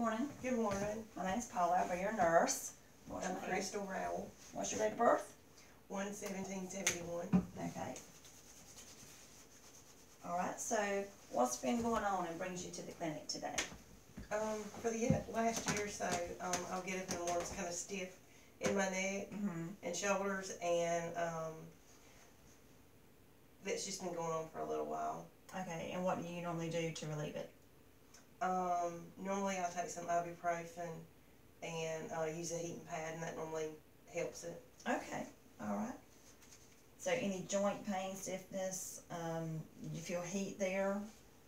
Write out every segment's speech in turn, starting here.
morning. Good morning. My name's Paula. I'll be your nurse. What's I'm. Crystal Rowell, What's your date of birth? one seventeen seventy-one. Okay. All right. So, what's been going on and brings you to the clinic today? Um, for the last year or so, um, I'll get up in the mornings kind of stiff in my neck Mm-hmm. and shoulders, and um, that's just been going on for a little while. Okay. And what do you normally do to relieve it? Um, normally I'll take some ibuprofen and uh, use a heating pad, and that normally helps it. Okay. All right. So, any joint pain, stiffness? Um, you feel heat there?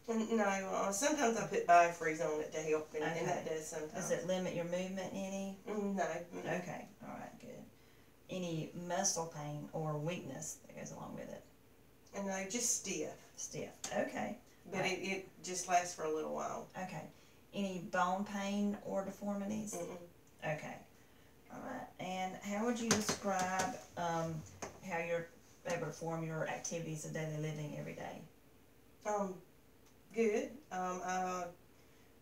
No, uh, sometimes I put biofreeze on it to help, and, and that Okay. does sometimes. Does it limit your movement any? Mm, No. mm. Okay. All right. Good. Any muscle pain or weakness that goes along with it? And no, just stiff. Stiff. Okay. But Right. it, it just lasts for a little while. Okay. Any bone pain or deformities? Mm-mm. Okay. All right. And how would you describe um, how you're able to perform your activities of daily living every day? Um, good. Um, I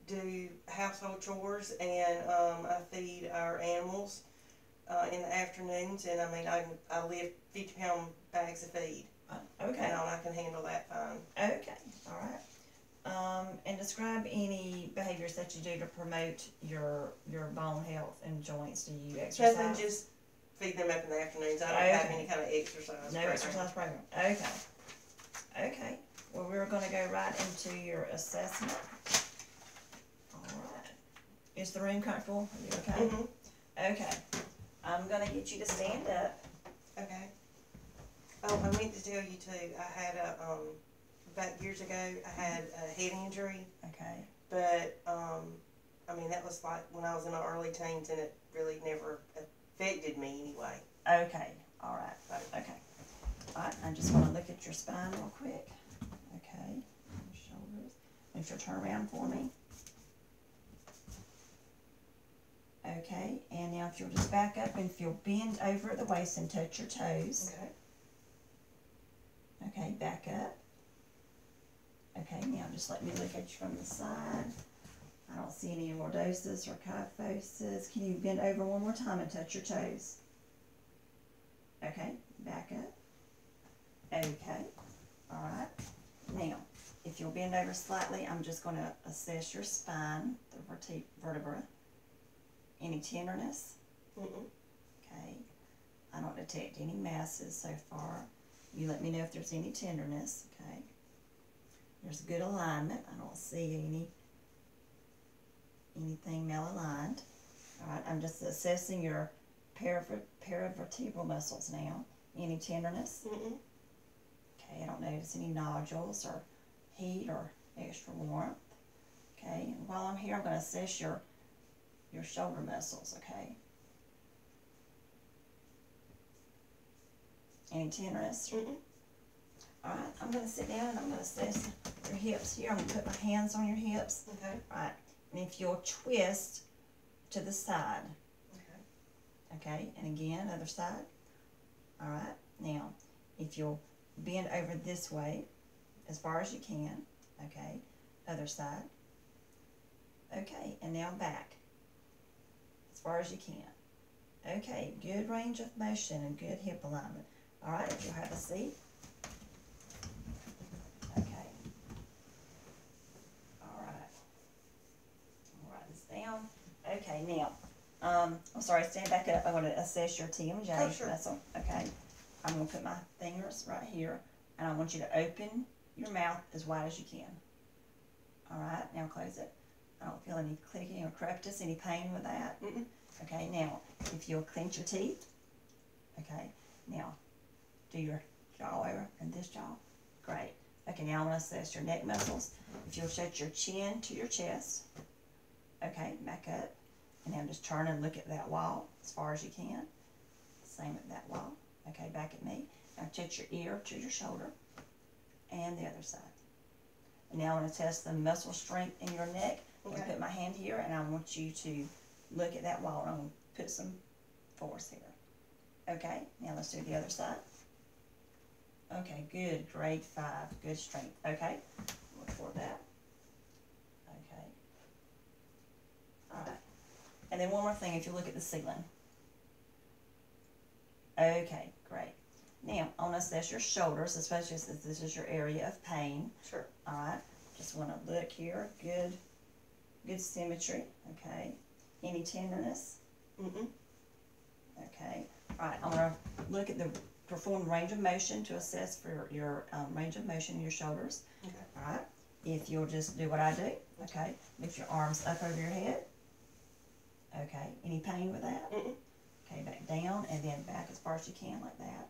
do household chores and um, I feed our animals uh, in the afternoons. And I mean, I, I lift 50 pound bags of feed. Okay. And I can handle that fine. Okay. All right. Um, and describe any behaviors that you do to promote your your bone health and joints. Do you exercise? Just feed them up in the afternoons. I don't Okay. have any kind of exercise. No program. exercise program. Okay. Okay. Well, we're going to go right into your assessment. All right. Is the room comfortable? Are you okay? Mhm. Okay. I'm going to get you to stand up. Okay. Oh, I meant to tell you too. I had a um, back years ago. I had a head injury. Okay. but um, I mean that was like when I was in my early teens, and it really never affected me anyway. Okay. All right. Okay. All right. I just want to look at your spine real quick. Okay. Your shoulders. If you'll turn around for me. Okay. And now if you'll just back up and if you'll bend over at the waist and touch your toes. Okay, back up. Okay, now just let me look at you from the side. I don't see any lordosis or kyphosis. Can you bend over one more time and touch your toes? Okay, back up. Okay, all right. Now, if you'll bend over slightly, I'm just going to assess your spine, the vertebra. Any tenderness? Mm-mm. Okay. I don't detect any masses so far. You let me know if there's any tenderness, okay? There's good alignment. I don't see any anything malaligned. All right, I'm just assessing your paraver- paravertebral muscles now. Any tenderness? Mm-mm. Okay, I don't notice any nodules or heat or extra warmth. Okay, and while I'm here, I'm going to assess your your shoulder muscles. Okay. Any tenderness? Mm-mm. All right, I'm going to sit down and I'm going to assess your hips here. I'm going to put my hands on your hips. Okay. All right, and if you'll twist to the side, Okay. okay, and again, other side. All right, now, if you'll bend over this way as far as you can, okay, other side. Okay, and now back as far as you can. Okay, good range of motion and good hip alignment. All right, if you'll have a seat. Okay. All right. I'll write this down. Okay, now, um, I'm sorry, stand back up. I want to assess your TMJ Oh, sure. muscle. Okay. I'm going to put my fingers right here, and I want you to open your mouth as wide as you can. All right, now close it. I don't feel any clicking or crepitus, any pain with that. Mm-mm. Okay, now, if you'll clench your teeth, okay, now, do your jaw over and this jaw. Great. Okay, now I'm going to assess your neck muscles. If you'll shut your chin to your chest, okay, back up. And now just turn and look at that wall as far as you can. Same at that wall. Okay, back at me. Now touch your ear to your shoulder and the other side. And now I want to test the muscle strength in your neck. I'm going to put my hand here and I want you to look at that wall. I'm going to put some force here. Okay, now let's do the other side. Okay, good, grade five, good strength. Okay, look for that. Okay. And then one more thing, if you look at the ceiling. Okay, great. Now, I want to assess your shoulders, especially since this is your area of pain. Sure. All right, just want to look here, good, good symmetry, okay. Any tenderness? Mm-mm. Okay, all right, I'm gonna look at the performed range of motion to assess for your, um, range of motion in your shoulders. Okay. All right, if you'll just do what I do, okay, lift your arms up over your head. Okay, any pain with that? Mm-mm. Okay, back down and then back as far as you can like that.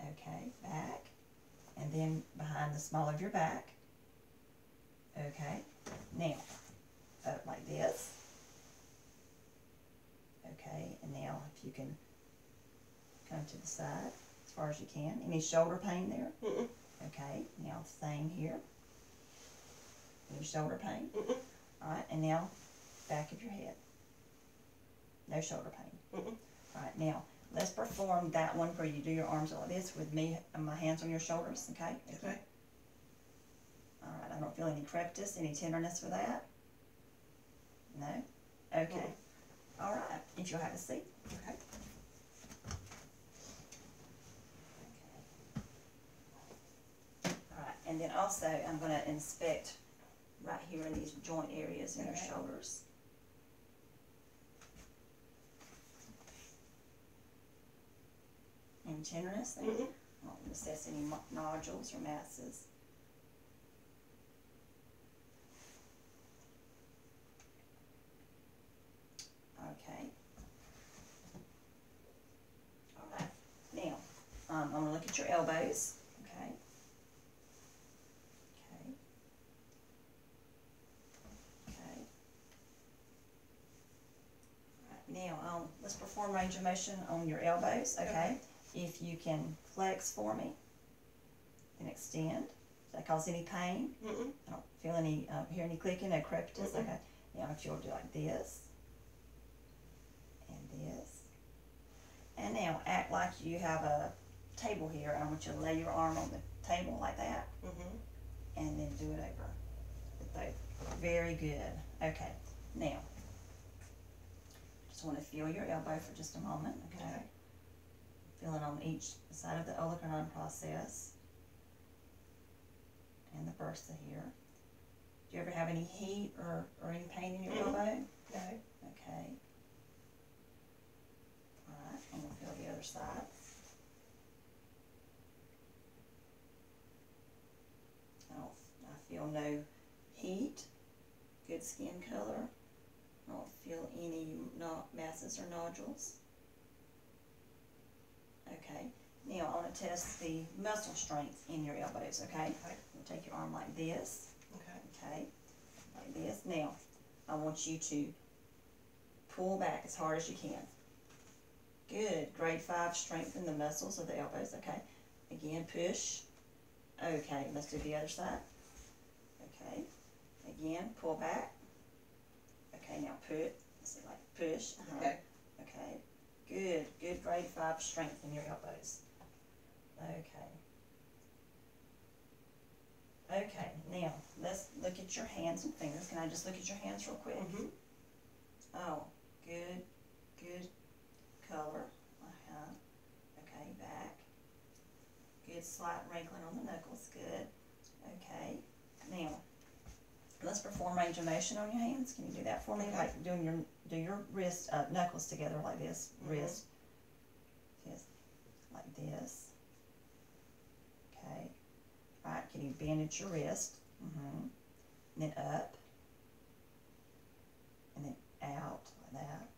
Okay, back, and then behind the small of your back. Okay, now, up like this. Okay, and now if you can come to the side as far as you can. Any shoulder pain there? Mm-mm. Okay, now same here. Any shoulder pain? Mm-mm. Alright, and now back of your head. No shoulder pain. Mm-mm. Alright, now let's perform that one where you do your arms like this with me and my hands on your shoulders, okay? Okay. Alright, I don't feel any crepitus, any tenderness for that? No? Okay. Alright, if you'll have a seat. Okay. Alright, and then also I'm gonna inspect right here in these joint areas in your Okay. shoulders. Tenderness there? Mm-mm. I don't assess any nodules or masses. Okay. Alright, now, um, I'm gonna look at your elbows, okay? Okay. Okay. Alright, now, um, let's perform range of motion on your elbows, okay? Okay. If you can flex for me and extend. Does that cause any pain? Mm-mm. I don't feel any, uh, hear any clicking, no crepitus, Mm-mm. okay. Now if you'll do like this, and this, and now act like you have a table here, I want you to lay your arm on the table like that, Mm-hmm. and then do it over with both. Very good, okay, now, just wanna feel your elbow for just a moment, okay? Okay. Feel it on each side of the olecranon process. And the bursa here. Do you ever have any heat or, or any pain in your Mm-mm. elbow? No. Okay. Alright, I'm gonna feel the other side. I don't, I feel no heat, good skin color. I don't feel any no, masses or nodules. Okay, now I wanna test the muscle strength in your elbows, okay? Okay. You'll take your arm like this, Okay. okay, like this. Now, I want you to pull back as hard as you can. Good, grade five, strengthen the muscles of the elbows, okay? Again, push. Okay, let's do the other side. Okay, again, pull back. Okay, now put, let's see, like push. uh-huh. Okay. Okay, good, good grade five strength in your elbows. Okay. Okay, now, let's look at your hands and fingers. Can I just look at your hands real quick? Mm-hmm. Oh, good, good color. Uh-huh. Okay, back. Good slight wrinkling on the knuckles, good. Okay, now, let's perform range of motion on your hands. Can you do that for me? Okay. Like doing your, do your wrist, uh, knuckles together like this, Mhm. wrist. Yes, like this. Alright, can you bandage your wrist? Mm-hmm. And then up. And then out like that.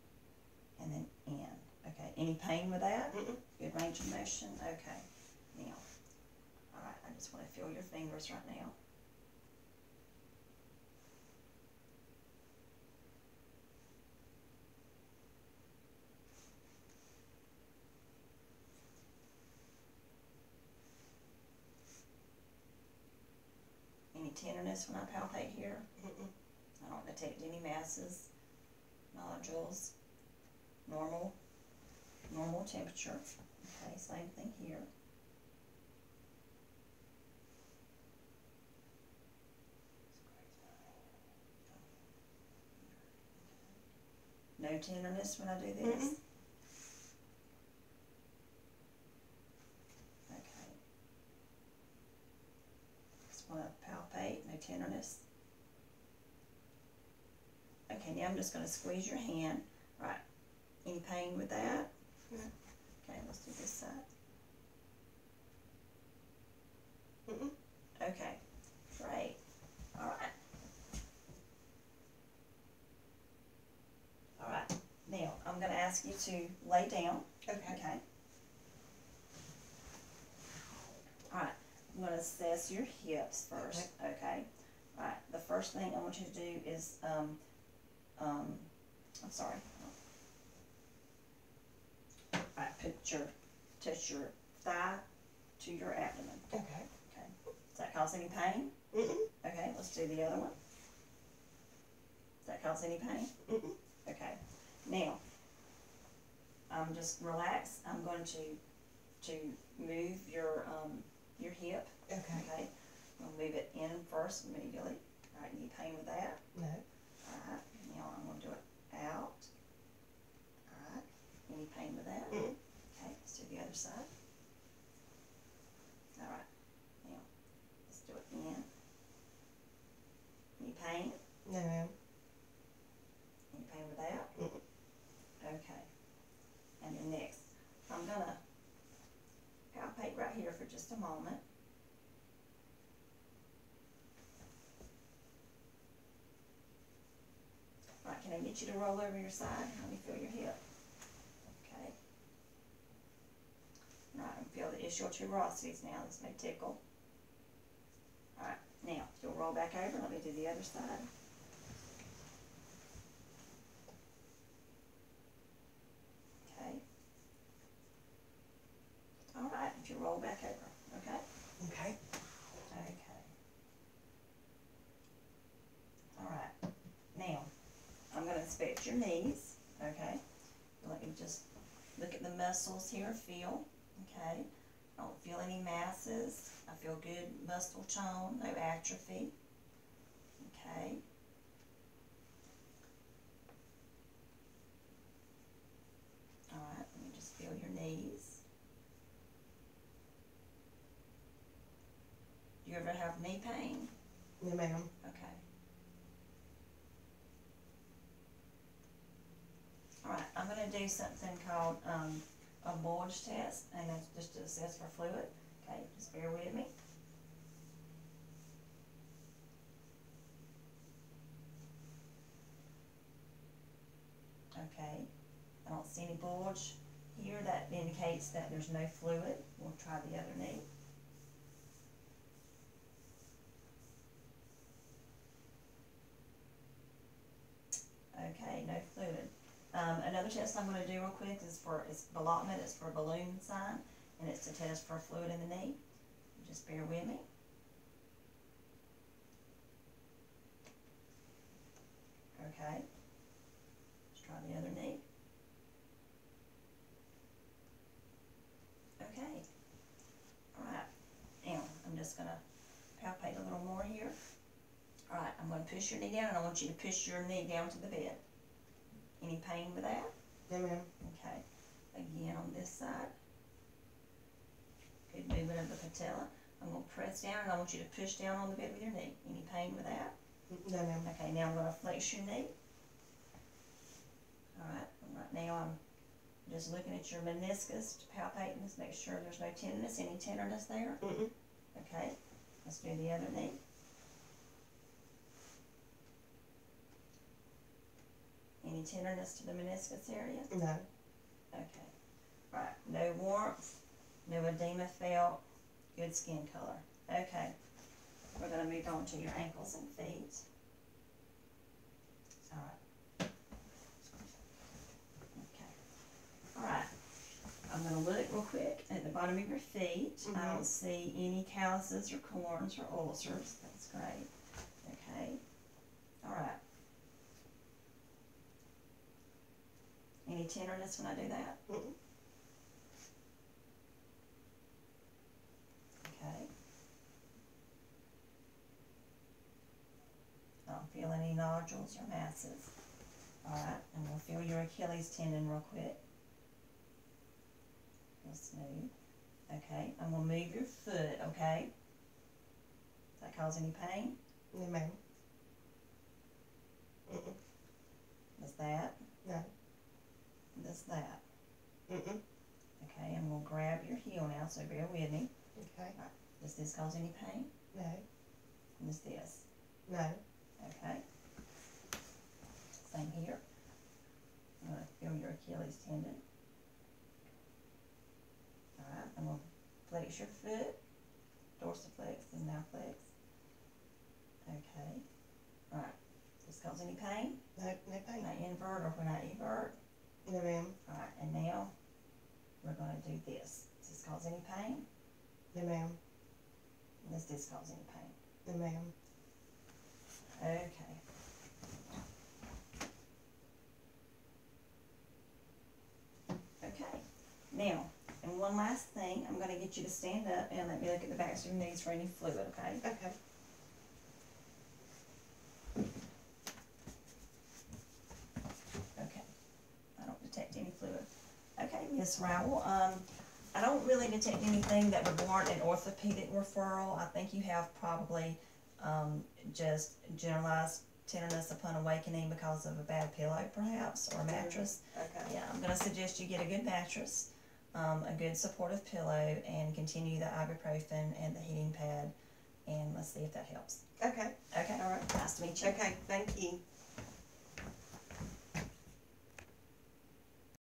And then in. Okay, any pain with that? Mm-mm. Good range of motion? Okay. Now, alright, I just wanna feel your fingers right now. Tenderness when I palpate here? Mm-mm. I don't detect any masses, nodules, normal, normal temperature. Okay, same thing here. No tenderness when I do this? Okay. Just wanna palpate, no tenderness. Okay, now I'm just gonna squeeze your hand, right, any pain with that? No. Okay, let's do this side. Mm-mm. Okay, great, alright. Alright, now, I'm gonna ask you to lay down, Okay. okay? Alright, I'm gonna assess your hips first, okay? Alright, the first thing I want you to do is, um, um, I'm sorry. Alright, put your, touch your thigh to your abdomen, Okay. okay? Does that cause any pain? Mm-mm. Okay, let's do the other one. Does that cause any pain? Mm-mm. Okay, now, um, just relax, I'm going to, to move your, um, your hip, Okay. okay? We'll move it in first immediately, alright, any pain with that? No. Alright, now I'm gonna do it out. Alright, any pain with that? Mm-mm. Okay, let's do the other side. Alright, now, let's do it again. Any pain? No, ma'am. Any pain with that? Mm-mm. Okay. And then next, I'm gonna palpate right here for just a moment. Right, can I get you to roll over your side? Let me feel your hip. Okay. Feel the ischial tuberosities now, this may tickle. Alright, now, you'll roll back over, let me do the other side. Okay. Alright, if you roll back over, okay? Okay. Okay. Alright, now, I'm gonna inspect your knees, okay? Let me just look at the muscles here, feel, okay? I don't feel any masses, I feel good muscle tone, no atrophy, okay? Alright, let me just feel your knees. Do you ever have knee pain? No, ma'am. Okay. Alright, I'm gonna do something called, um, a bulge test, and that's just to assess for fluid, okay, just bear with me. Okay, I don't see any bulge here, that indicates that there's no fluid, we'll try the other knee. Okay, no fluid. Another test I'm gonna do real quick is for, it's ballottement, it's for a balloon sign, and it's to test for fluid in the knee. Just bear with me. Okay. Let's try the other knee. Okay. Alright, now, I'm just gonna palpate a little more here. Alright, I'm gonna push your knee down and I want you to push your knee down to the bed. Any pain with that? No, ma'am. Okay. Again on this side. Good movement of the patella. I'm gonna press down and I want you to push down on the bed with your knee. Any pain with that? No, ma'am. Okay, now I'm gonna flex your knee. Alright, right now I'm just looking at your meniscus, palpating this, make sure there's no tenderness, any tenderness there? Mm-mm. Okay, let's do the other knee. Any tenderness to the meniscus area? No. Okay. Right, no warmth, no edema felt, good skin color. Okay. We're gonna move on to your ankles and feet. Alright. Okay. Alright. I'm gonna look real quick at the bottom of your feet. I Mhm. don't see any calluses or corns or ulcers. That's great. Okay. Alright. Any tenderness when I do that? Mm-mm. Okay. I don't feel any nodules or masses. Alright, and we'll feel your Achilles tendon real quick. Real smooth. Okay, I'm gonna move your foot, okay? Does that cause any pain? No, ma'am. Mm-mm. Does that? That? Mm-mm. Okay, I'm gonna grab your heel now, so bear with me. Okay. Does this cause any pain? No. Does this? No. Okay. Same here. I'm gonna feel your Achilles tendon. Alright, I'm gonna flex your foot. Dorsiflex and now flex. Okay. Alright. Does this cause any pain? No. No pain. When I invert or when I evert? No, ma'am. Alright, and now we're gonna do this. Does this cause any pain? No, ma'am. Does this cause any pain? No, ma'am. Okay. Okay, now, and one last thing, I'm gonna get you to stand up and let me look at the backs of your knees for any fluid, okay? Okay. Okay, I don't detect any fluid. Okay, Miss Rowell, um, I don't really detect anything that would warrant an orthopedic referral. I think you have probably, um, just generalized tenderness upon awakening because of a bad pillow perhaps, or a mattress. Okay. Yeah, I'm gonna suggest you get a good mattress, um, a good supportive pillow, and continue the ibuprofen and the heating pad, and let's see if that helps. Okay. Okay, All right. nice to meet you. Okay. Thank you.